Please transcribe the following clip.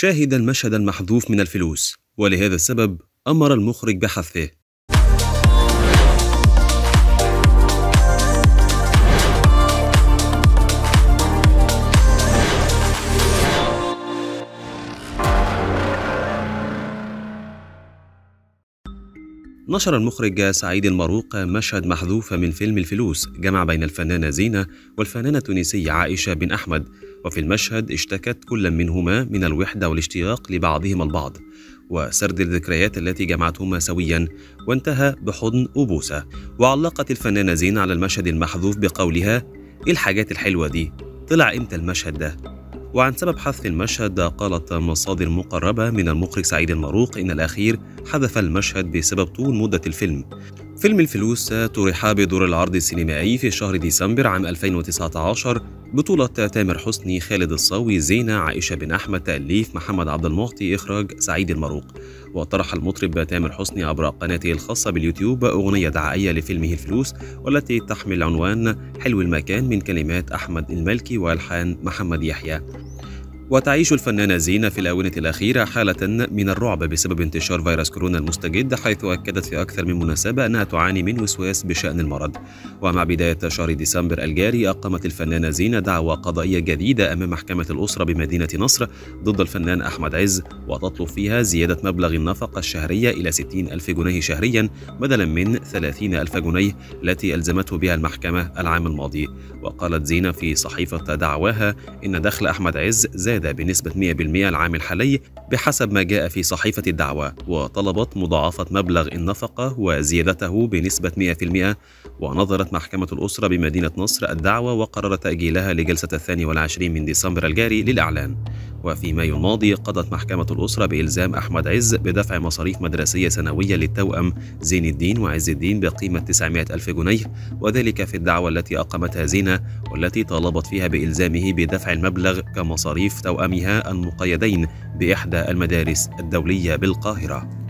شاهد المشهد المحذوف من الفلوس ولهذا السبب أمر المخرج بحذفه نشر المخرج سعيد المروق مشهد محذوف من فيلم الفلوس جمع بين الفنانة زينة والفنانة التونسية عائشة بن أحمد. وفي المشهد اشتكت كل منهما من الوحدة والاشتياق لبعضهما البعض وسرد الذكريات التي جمعتهما سويا وانتهى بحضن وبوسة وعلقت الفنانة زينة على المشهد المحذوف بقولها إيه الحاجات الحلوة دي؟ طلع إمتى المشهد ده؟ وعن سبب حذف المشهد قالت مصادر مقربة من المخرج سعيد المروق إن الأخير حذف المشهد بسبب طول مدة الفيلم. فيلم الفلوس طرح بدور العرض السينمائي في شهر ديسمبر عام 2019 بطولة تامر حسني خالد الصاوي زينة عائشة بن أحمد تأليف محمد عبد المعطي إخراج سعيد المروق وطرح المطرب تامر حسني عبر قناته الخاصة باليوتيوب أغنية دعائية لفيلمه الفلوس والتي تحمل عنوان حلو المكان من كلمات أحمد المالكي وألحان محمد يحيى. وتعيش الفنانة زينة في الآونة الأخيرة حالة من الرعب بسبب انتشار فيروس كورونا المستجد حيث أكدت في أكثر من مناسبة أنها تعاني من وسواس بشأن المرض. ومع بداية شهر ديسمبر الجاري أقامت الفنانة زينة دعوى قضائية جديدة أمام محكمة الأسرة بمدينة نصر ضد الفنان أحمد عز وتطلب فيها زيادة مبلغ النفقة الشهرية إلى 60 ألف جنيه شهريا بدلا من 30 ألف جنيه التي ألزمته بها المحكمة العام الماضي. وقالت زينة في صحيفة دعواها إن دخل أحمد عز زاد زاد بنسبة 100% العام الحالي بحسب ما جاء في صحيفة الدعوة وطلبت مضاعفة مبلغ النفقة وزيادته بنسبة 100% ونظرت محكمة الأسرة بمدينة نصر الدعوة وقررت تأجيلها لجلسة الثاني والعشرين من ديسمبر الجاري للإعلان. وفي مايو الماضي قضت محكمة الأسرة بإلزام أحمد عز بدفع مصاريف مدرسية سنوية للتوأم زين الدين وعز الدين بقيمة 900 ألف جنيه وذلك في الدعوة التي أقامتها زينة والتي طالبت فيها بإلزامه بدفع المبلغ كمصاريف توأمها المقيدين بإحدى المدارس الدولية بالقاهرة.